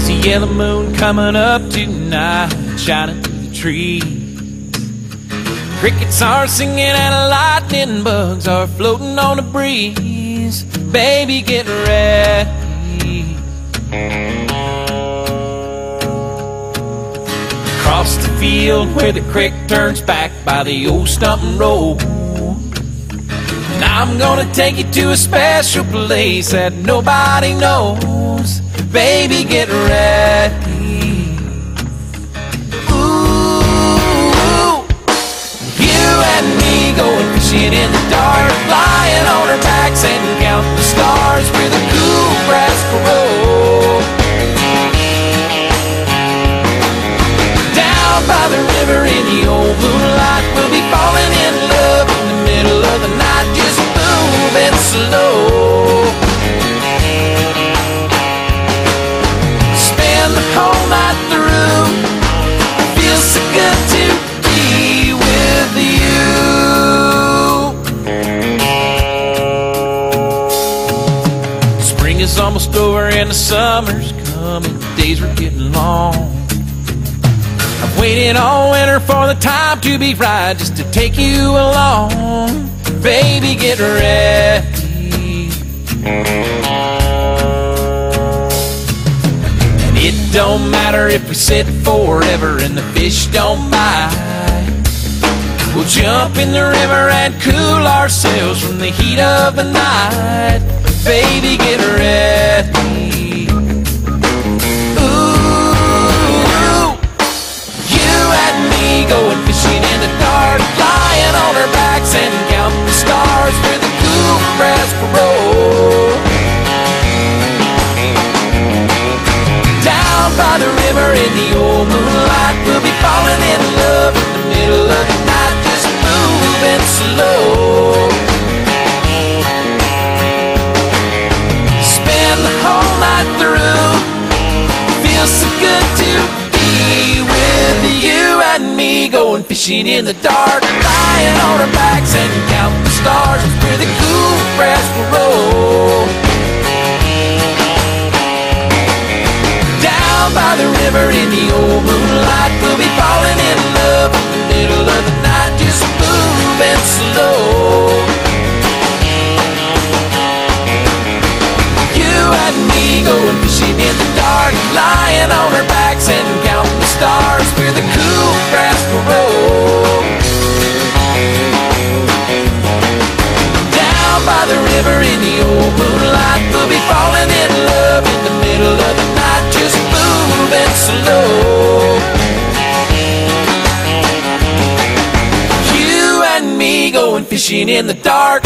yellow moon coming up tonight, shining through the trees. Crickets are singing and lightning bugs are floating on the breeze. Baby, get ready. Across the field where the creek turns back by the old stumping road. Now I'm gonna take you to a special place that nobody knows. Baby, get ready. Ooh, you and me going fishing in the dark, is almost over and the summer's coming. The days are getting long. I've waited all winter for the time to be right, just to take you along. Baby, get ready. And it don't matter if we sit forever and the fish don't bite. We'll jump in the river and cool ourselves from the heat of the night. Baby, get ready. Ooh, you and me going fishing in the dark, lying on our backs and counting the stars where the cool grass grows. Down by the river in the old moonlight, we'll be falling in love in the middle of the night, whole through. Feels so good to be with you and me going fishing in the dark, lying on our backs and counting the stars where the cool grass will roll. Down by the river in the old river in the old moonlight, we'll be falling in love in the middle of the night, just moving slow. You and me going fishing in the dark.